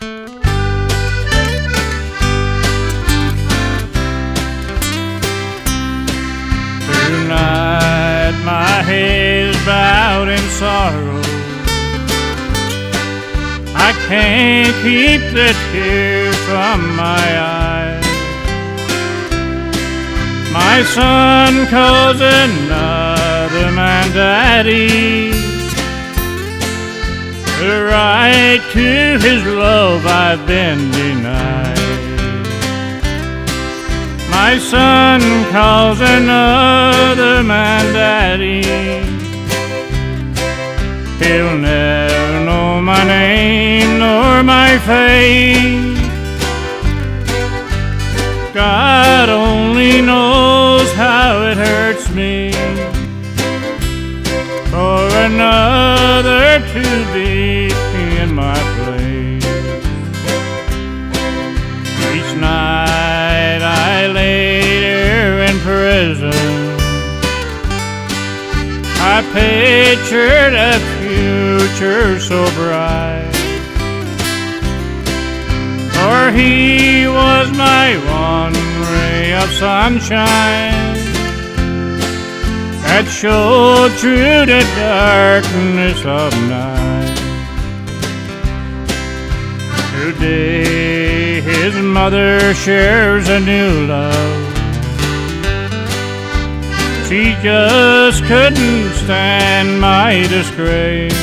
Tonight my head is bowed in sorrow. I can't keep the tears from my eyes. My son calls another man daddy. The right to his love I've been denied. My son calls another man daddy. He'll never know my name nor my face. God only knows how it hurts me for another to be I pictured a future so bright. For he was my one ray of sunshine that showed through the darkness of night. Today his mother shares a new love. She just couldn't stand my disgrace.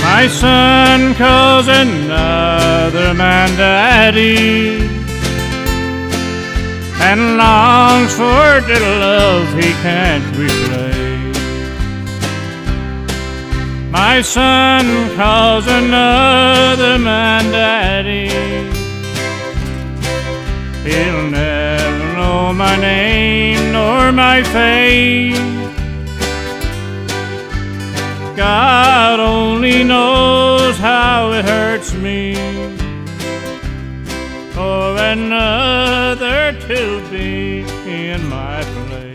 My son calls another man daddy and longs for the love he can't replace. My son calls another man daddy. My name nor my face. God only knows how it hurts me for another to be in my place.